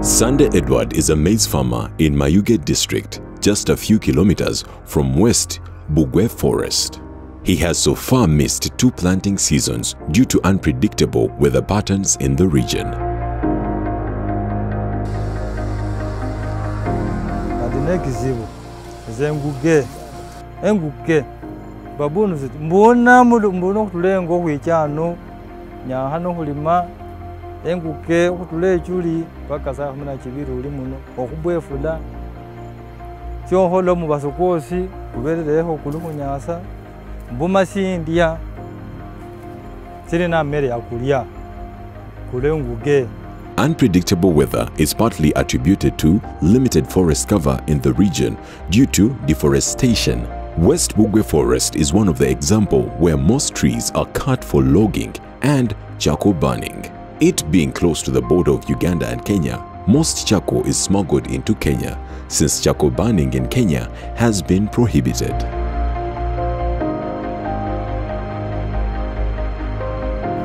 Sunday Edward is a maize farmer in Mayuge district, just a few kilometers from West Bugwe Forest. He has so far missed two planting seasons due to unpredictable weather patterns in the region. mbona mbona enguke okutula echuli paka saa kumi na kibiri uli muno okubwefula kyohola omubaso kwosi kuberereho kuli kunyasa mbuma sindya sili mmere yakulya kula enguge Unpredictable weather is partly attributed to limited forest cover in the region due to deforestation. West Bugwe Forest is one of the example where most trees are cut for logging and charcoal burning. It being close to the border of Uganda and Kenya, most charcoal is smuggled into Kenya since charcoal burning in Kenya has been prohibited.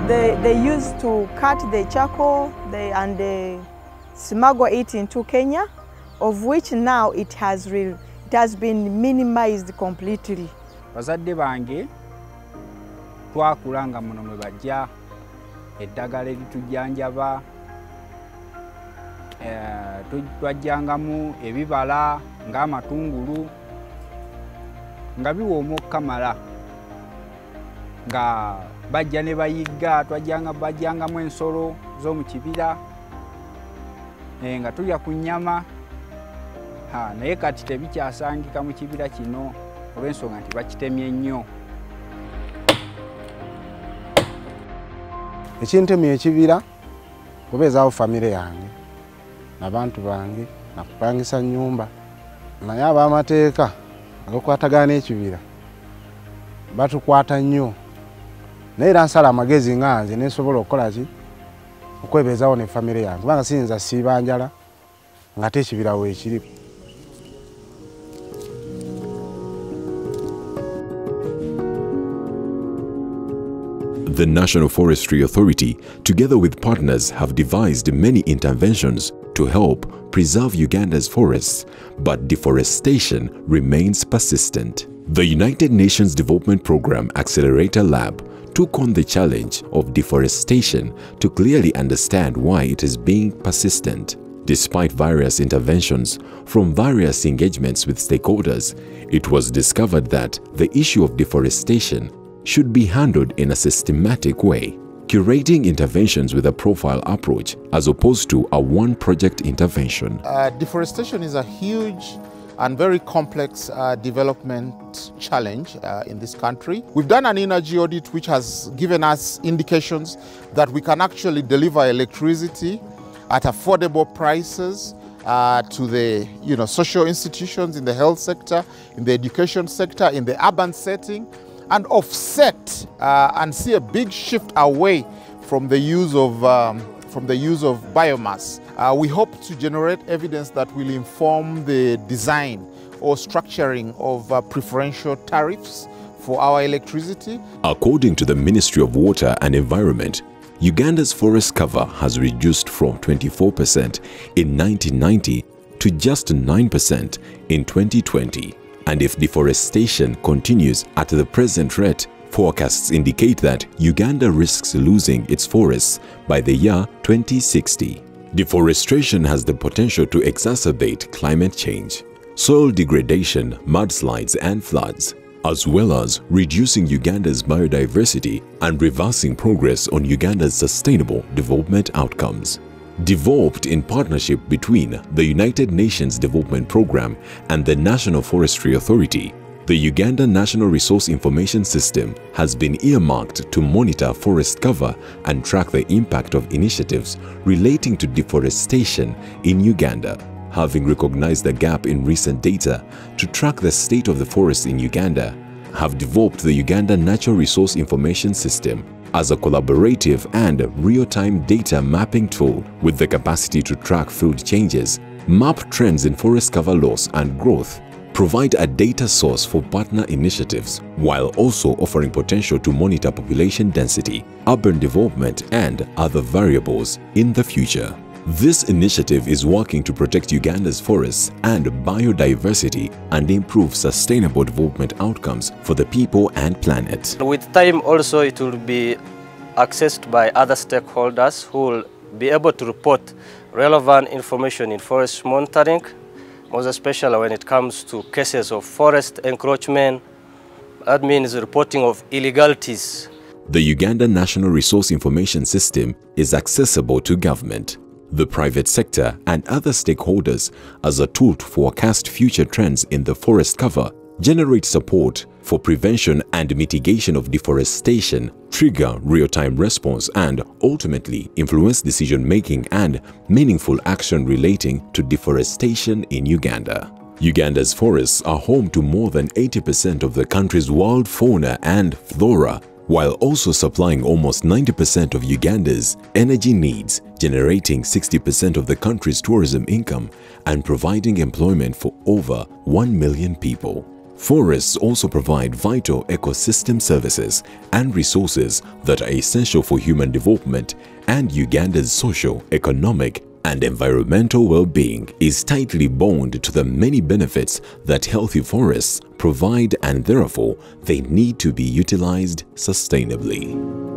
They, they used to cut the charcoal they, and they smuggle it into Kenya, of which now it has, re, it has been minimized completely. bazadde bange twakula nga muno mwe bajja eddagala eritujjanjaba eh, twajjangamu ebibala ng'amatungulu nga biwooma okukamala nga bajja ne bayigga twajjanga bajjangamu ensolo z'omu kibira eh, nga tulya ku nnyama. Naye kati tebikyasangika mu kibira kino olw'ensonga nti bakitemye nnyo ekintemya ekibira kubeezaawo famire yange nabantu bange nakupangisa nyumba naye ab'amateeka agakwatagana n'ekibira batukwata nnyo. Naye era nsala amagezi nga nze nensobola okukola ki? Okwebeezaawo ne famire yange kubanga siyinza siiba njala nga te ekibira weekiri The National Forestry Authority, together with partners, have devised many interventions to help preserve Uganda's forests, but deforestation remains persistent. The United Nations Development Programme Accelerator Lab took on the challenge of deforestation to clearly understand why it is being persistent. Despite various interventions from various engagements with stakeholders, it was discovered that the issue of deforestation should be handled in a systematic way, curating interventions with a portfolio approach as opposed to a one project intervention. Uh, deforestation is a huge and very complex uh, development challenge uh, in this country. We've done an energy audit which has given us indications that we can actually deliver electricity at affordable prices uh, to the you know, social institutions in the health sector, in the education sector, in the urban setting, and offset uh, and see a big shift away from the use of um, from the use of biomass. Uh, we hope to generate evidence that will inform the design or structuring of uh, preferential tariffs for our electricity. According to the Ministry of Water and Environment, Uganda's forest cover has reduced from 24% in 1990 to just 9% in 2020. And if deforestation continues at the present rate, forecasts indicate that Uganda risks losing its forests by the year 2060. Deforestation has the potential to exacerbate climate change, soil degradation, mudslides and floods, as well as reducing Uganda's biodiversity and reversing progress on Uganda's sustainable development outcomes. Developed in partnership between the United Nations Development Programme and the National Forestry Authority, the Uganda National Resource Information System has been earmarked to monitor forest cover and track the impact of initiatives relating to deforestation in Uganda. Having recognized the gap in recent data to track the state of the forest in Uganda, have developed the Uganda Natural Resource Information System as a collaborative and real-time data mapping tool with the capacity to track field changes, map trends in forest cover loss and growth, provide a data source for partner initiatives while also offering potential to monitor population density, urban development and other variables in the future. This initiative is working to protect Uganda's forests and biodiversity and improve sustainable development outcomes for the people and planet. With time also it will be accessed by other stakeholders who will be able to report relevant information in forest monitoring, most especially when it comes to cases of forest encroachment. That means reporting of illegalities. The Uganda National Resource Information System is accessible to government, the private sector and other stakeholders as a tool to forecast future trends in the forest cover, generate support for prevention and mitigation of deforestation, trigger real-time response and ultimately influence decision-making and meaningful action relating to deforestation in Uganda. Uganda's forests are home to more than 80% of the country's wild fauna and flora while also supplying almost 90% of Uganda's energy needs, generating 60% of the country's tourism income and providing employment for over 1 million people. Forests also provide vital ecosystem services and resources that are essential for human development and Uganda's social, economic, and environmental well-being is tightly bound to the many benefits that healthy forests provide and therefore they need to be utilized sustainably.